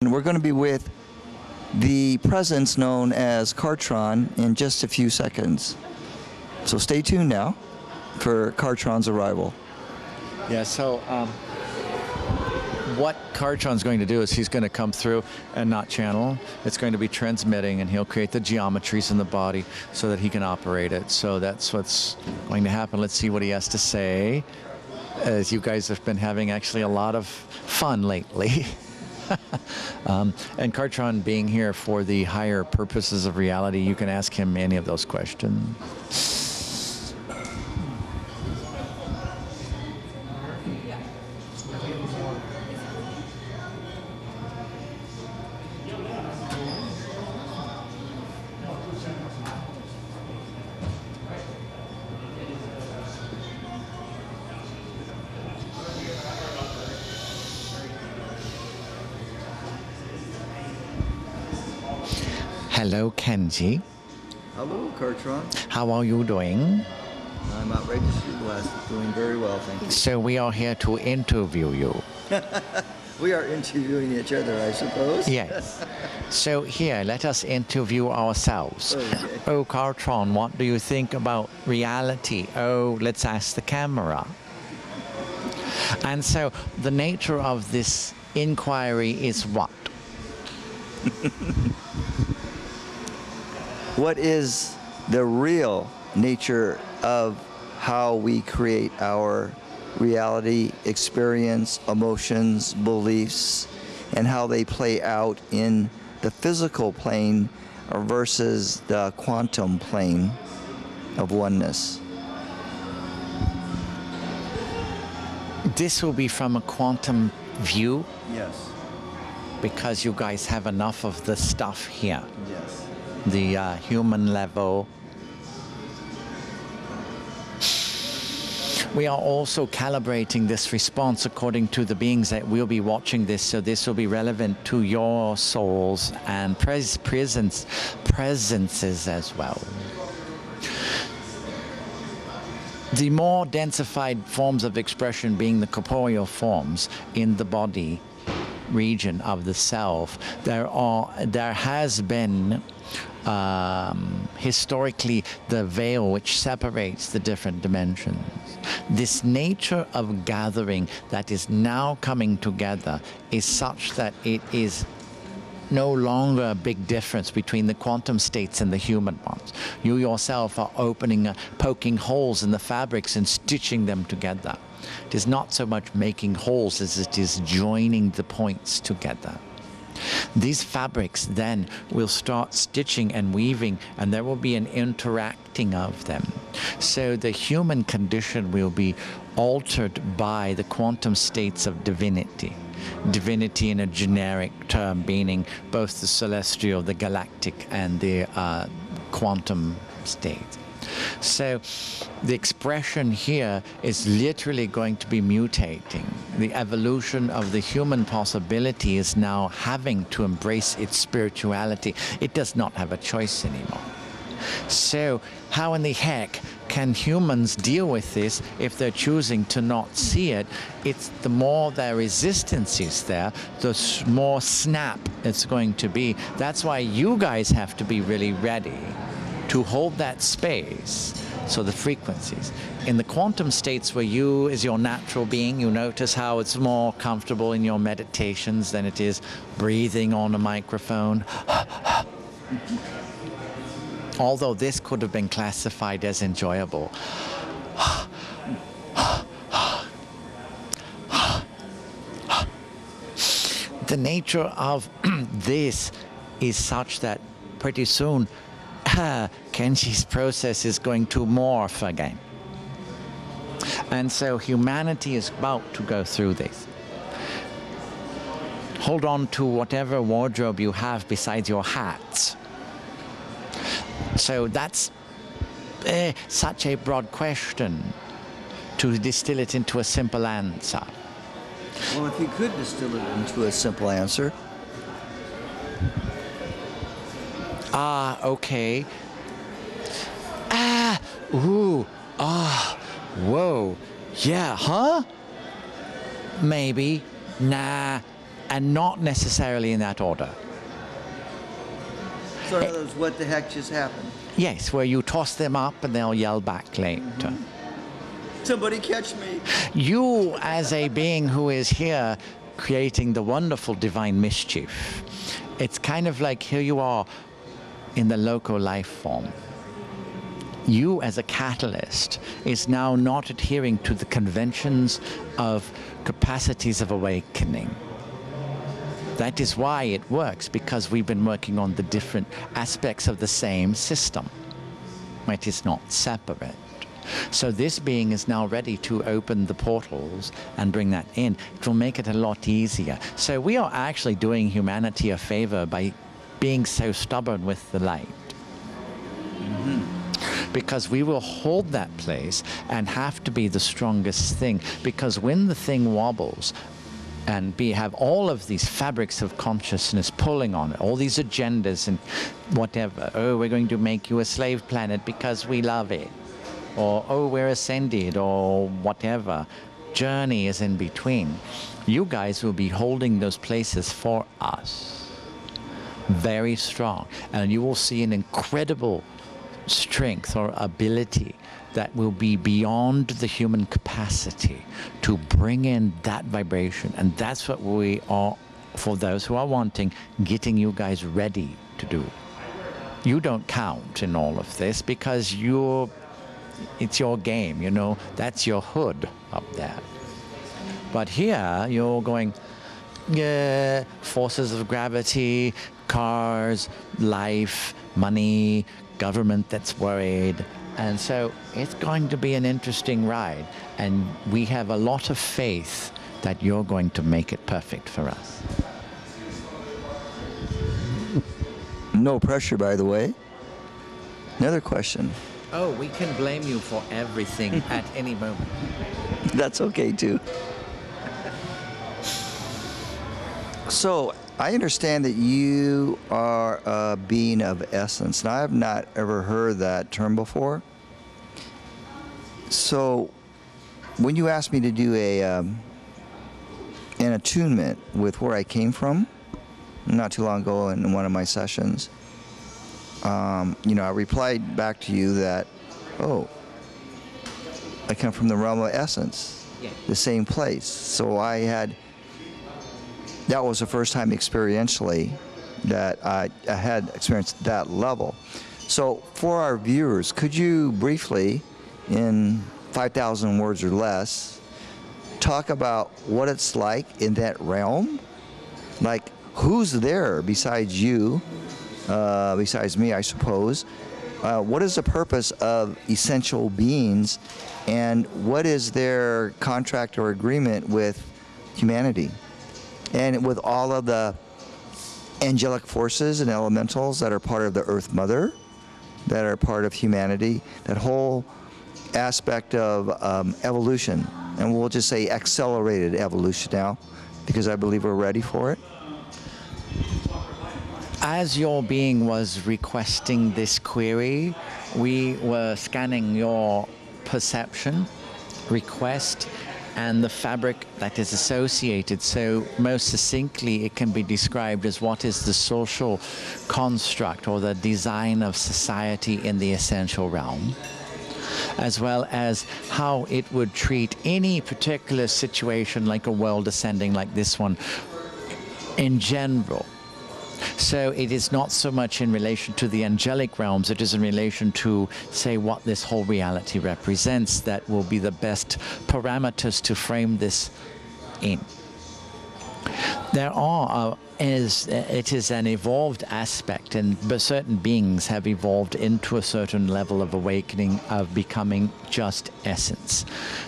And we're going to be with the presence known as Kartron in just a few seconds. So stay tuned now for Kartron's arrival. Yeah, so um, what Kartron's going to do is he's going to come through and not channel. It's going to be transmitting, and he'll create the geometries in the body so that he can operate it. So that's what's going to happen. Let's see what he has to say. As you guys have been having actually a lot of fun lately. um, and Kartron being here for the higher purposes of reality, you can ask him any of those questions. Kenji. Hello, Kartron. How are you doing? I'm outrageously blessed. Doing very well, thank you. So we are here to interview you. We are interviewing each other, I suppose. Yes. So here, let us interview ourselves. Okay. Oh, Kartron, what do you think about reality? Oh, let's ask the camera. And so the nature of this inquiry is what? What is the real nature of how we create our reality, experience, emotions, beliefs, and how they play out in the physical plane versus the quantum plane of oneness? This will be from a quantum view Yes. because you guys have enough of the stuff here. Yes. The uh, human level. We are also calibrating this response according to the beings that will be watching this, so this will be relevant to your souls and pres- presence, presences as well. The more densified forms of expression being the corporeal forms in the body region of the self, there are there has been um, historically the veil which separates the different dimensions. This nature of gathering that is now coming together is such that it is no longer a big difference between the quantum states and the human ones. You yourself are opening, uh, poking holes in the fabrics and stitching them together. It is not so much making holes as it is joining the points together. These fabrics then will start stitching and weaving, and there will be an interacting of them. So the human condition will be altered by the quantum states of divinity. Divinity in a generic term, meaning both the celestial, the galactic, and the uh, quantum state. So the expression here is literally going to be mutating. The evolution of the human possibility is now having to embrace its spirituality. It does not have a choice anymore. So, how in the heck can humans deal with this if they're choosing to not see it? It's the more their resistance is there, the more snap it's going to be. That's why you guys have to be really ready to hold that space. So the frequencies. In the quantum states where you is your natural being, you notice how it's more comfortable in your meditations than it is breathing on a microphone. Although this could have been classified as enjoyable. the nature of this is such that pretty soon Kenshi's process is going to morph again. And so humanity is about to go through this. Hold on to whatever wardrobe you have besides your hats. So that's eh, such a broad question to distill it into a simple answer. Well, if you could distill it into a simple answer, Ah, okay. Ah, ooh, ah, whoa, yeah, huh? Maybe, nah, and not necessarily in that order. So, in other words, what the heck just happened? Yes, where you toss them up and they'll yell back later. Somebody catch me. You, as a being who is here creating the wonderful divine mischief, it's kind of like here you are in the local life form. You, as a catalyst, is now not adhering to the conventions of capacities of awakening. That is why it works, because we've been working on the different aspects of the same system. It is not separate. So this being is now ready to open the portals and bring that in. It will make it a lot easier. So we are actually doing humanity a favor by being so stubborn with the light. Mm-hmm. Because we will hold that place and have to be the strongest thing. Because when the thing wobbles, and be have all of these fabrics of consciousness pulling on it, all these agendas and whatever. Oh, we're going to make you a slave planet because we love it, or oh, we're ascended, or whatever. Journey is in between. You guys will be holding those places for us, very strong, and you will see an incredible strength or ability that will be beyond the human capacity to bring in that vibration. And that's what we are, for those who are wanting, getting you guys ready to do. You don't count in all of this because you're, it's your game, you know, that's your hood up there. But here you're going, yeah, forces of gravity, cars, life, money, government that's worried. And so it's going to be an interesting ride. And we have a lot of faith that you're going to make it perfect for us. No pressure, by the way. Another question. Oh, we can blame you for everything at any moment. That's okay too. So I understand that you are a being of essence. Now I have not ever heard that term before. So when you asked me to do a um, an attunement with where I came from, not too long ago in one of my sessions, um, you know, I replied back to you that, oh, I come from the realm of essence, Yeah. the same place. So I had, that was the first time experientially that I, I had experienced that level. So for our viewers, could you briefly, in 5,000 words or less, talk about what it's like in that realm? Like, who's there besides you, uh, besides me, I suppose? Uh, what is the purpose of essential beings, and what is their contract or agreement with humanity? And with all of the angelic forces and elementals that are part of the Earth Mother, that are part of humanity, that whole aspect of um, evolution, and we'll just say accelerated evolution now, because I believe we're ready for it. As your being was requesting this query, we were scanning your perception, request, and the fabric that is associated. So, most succinctly, it can be described as what is the social construct or the design of society in the essential realm as well as how it would treat any particular situation like a world ascending like this one in general. So it is not so much in relation to the angelic realms, it is in relation to, say, what this whole reality represents that will be the best parameters to frame this in. There are, uh, is, it is an evolved aspect, and certain beings have evolved into a certain level of awakening, of becoming just essence,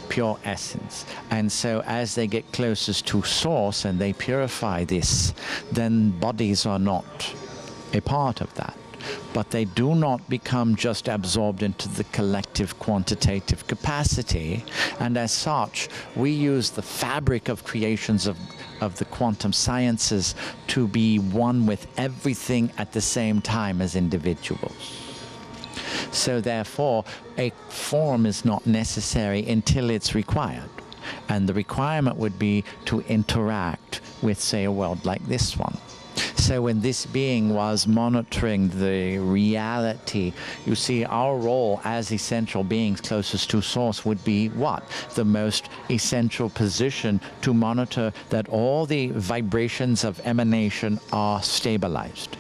pure essence. And so, as they get closest to source and they purify this, then bodies are not a part of that. But they do not become just absorbed into the collective quantitative capacity. And as such, we use the fabric of creations of, of the quantum sciences to be one with everything at the same time as individuals. So, therefore, a form is not necessary until it's required. And the requirement would be to interact, with, say, a world like this one. So when this being was monitoring the reality, you see our role as essential beings closest to source would be what? The most essential position to monitor that all the vibrations of emanation are stabilized,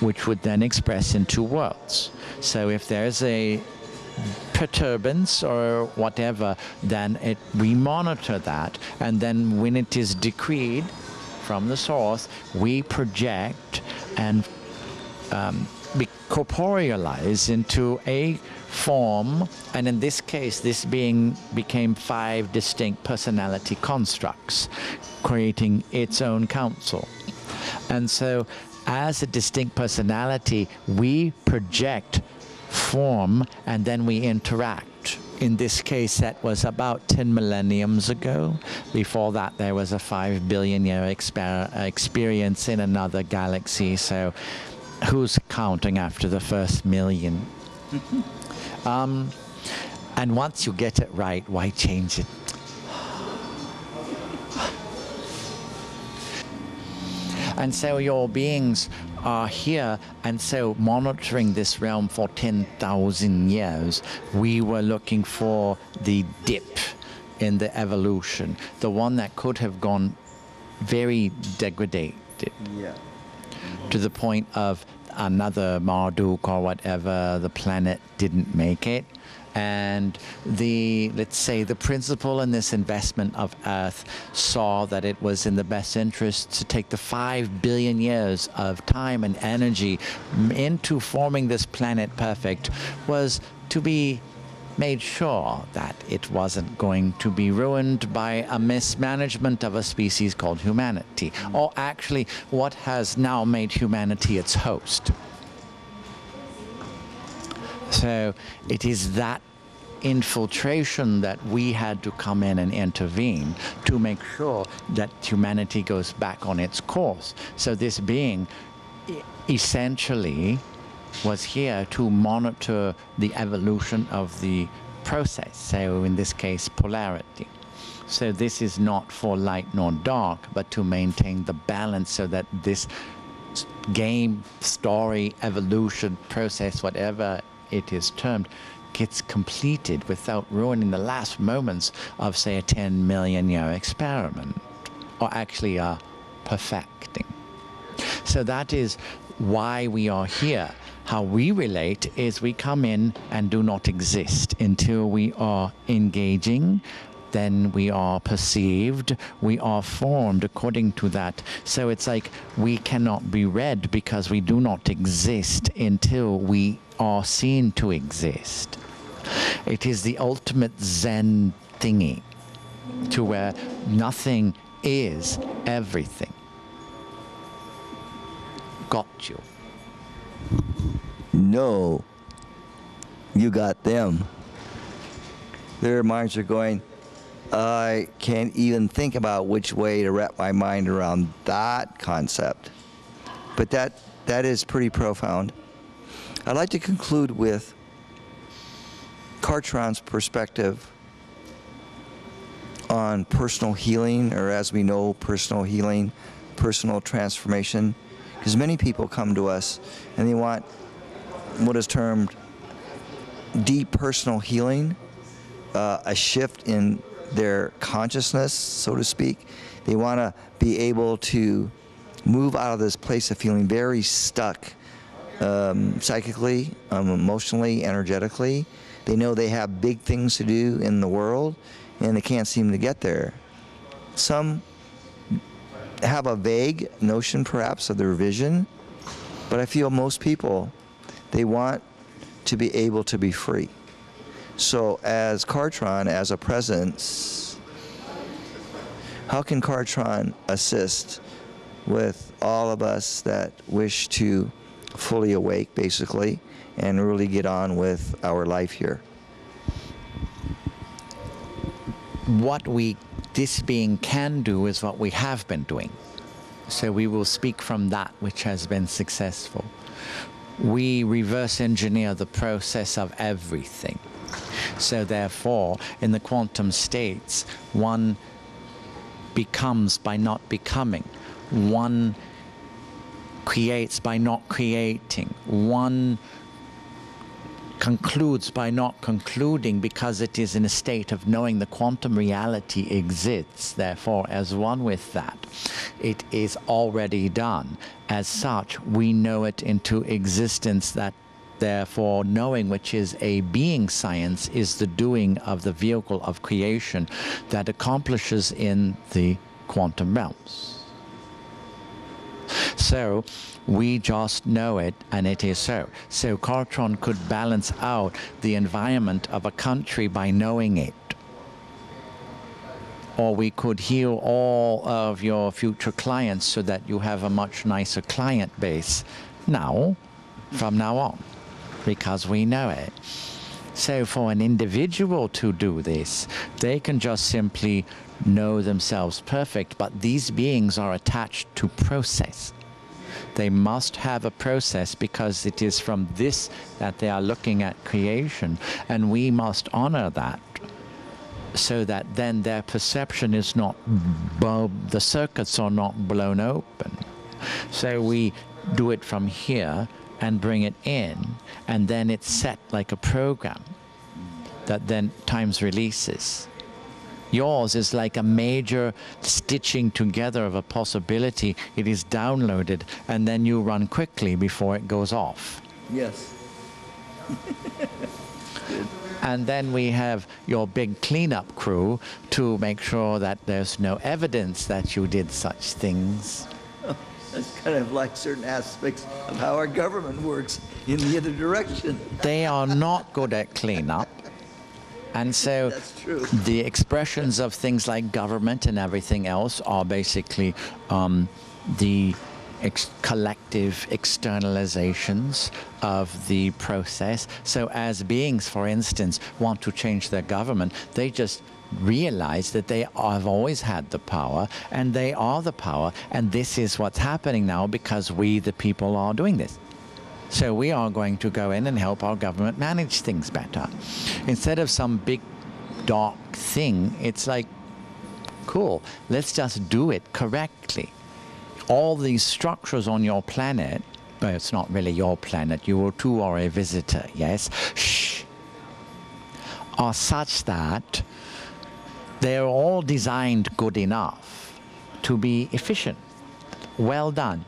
which would then express into worlds. So if there's a perturbance or whatever, then it, we monitor that, and then when it is decreed from the source, we project and um, be corporealize into a form, and in this case, this being became five distinct personality constructs, creating its own council. And so, as a distinct personality, we project form and then we interact. In this case, that was about 10 millenniums ago. Before that, there was a 5 billion year exper- experience in another galaxy. So, who's counting after the first million? um, and once you get it right, why change it? And so your beings are here, and so monitoring this realm for 10,000 years, we were looking for the dip in the evolution, the one that could have gone very degraded. Yeah. To the point of another Marduk or whatever, the planet didn't make it and the let's say the principal in this investment of earth saw that it was in the best interest to take the 5 billion years of time and energy into forming this planet perfect was to be made sure that it wasn't going to be ruined by a mismanagement of a species called humanity, mm. or actually what has now made humanity its host. So it is that infiltration that we had to come in and intervene to make sure that humanity goes back on its course. So this being essentially was here to monitor the evolution of the process. So in this case, polarity. So this is not for light nor dark, but to maintain the balance so that this game, story, evolution process, whatever it is termed, gets completed without ruining the last moments of, say, a 10 million year experiment, or actually a perfecting. So that is why we are here. How we relate is we come in and do not exist until we are engaging then we are perceived, we are formed according to that. So it's like we cannot be read because we do not exist until we are seen to exist. It is the ultimate Zen thingy to where nothing is everything. Got you. No, you got them. Their minds are going, I can't even think about which way to wrap my mind around that concept. But that that is pretty profound. I'd like to conclude with Kartron's perspective on personal healing, or as we know, personal healing, personal transformation. Because many people come to us and they want what is termed deep personal healing, uh, a shift in their consciousness, so to speak. They want to be able to move out of this place of feeling very stuck um, psychically, um, emotionally, energetically. They know they have big things to do in the world and they can't seem to get there. Some have a vague notion, perhaps, of their vision, but I feel most people, they want to be able to be free. So, as Kartron, as a presence, how can Kartron assist with all of us that wish to fully awake, basically, and really get on with our life here? What we, this being can do is what we have been doing. So we will speak from that which has been successful. We reverse engineer the process of everything. So therefore, in the quantum states, one becomes by not becoming. One creates by not creating. One concludes by not concluding because it is in a state of knowing the quantum reality exists. Therefore, as one with that, it is already done. As such, we know it into existence that Therefore, knowing, which is a being science, is the doing of the vehicle of creation that accomplishes in the quantum realms. So, we just know it and it is so. So, Kartron could balance out the environment of a country by knowing it. Or we could heal all of your future clients so that you have a much nicer client base now, from now on because we know it. So, for an individual to do this, they can just simply know themselves perfect, but these beings are attached to process. They must have a process because it is from this that they are looking at creation, and we must honor that so that then their perception is not, the circuits are not blown open. So we do it from here and bring it in, and then it's set like a program that then times releases. Yours is like a major stitching together of a possibility. It is downloaded, and then you run quickly before it goes off. Yes. and then we have your big cleanup crew to make sure that there's no evidence that you did such things. That's kind of like certain aspects of how our government works in the other direction. They are not good at cleanup. And so the expressions of things like government and everything else are basically um, the ex- collective externalizations of the process. So, as beings, for instance, want to change their government, they just realize that they have always had the power and they are the power and this is what's happening now because we the people are doing this so we are going to go in and help our government manage things better. Instead of some big dark thing it's like cool let's just do it correctly. All these structures on your planet but it's not really your planet you too are a visitor yes shh are such that they're all designed good enough to be efficient, well done,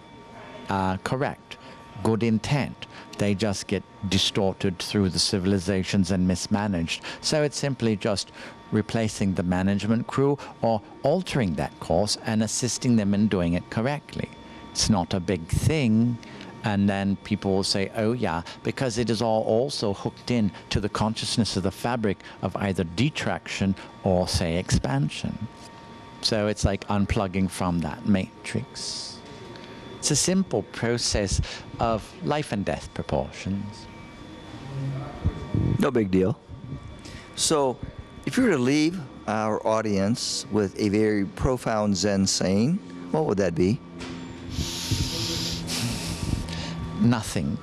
uh, correct, good intent. They just get distorted through the civilizations and mismanaged. So it's simply just replacing the management crew or altering that course and assisting them in doing it correctly. It's not a big thing and then people will say, oh yeah, because it is all also hooked in to the consciousness of the fabric of either detraction or, say, expansion. So it's like unplugging from that matrix. It's a simple process of life and death proportions. No big deal. So, if you were to leave our audience with a very profound Zen saying, what would that be? nothing.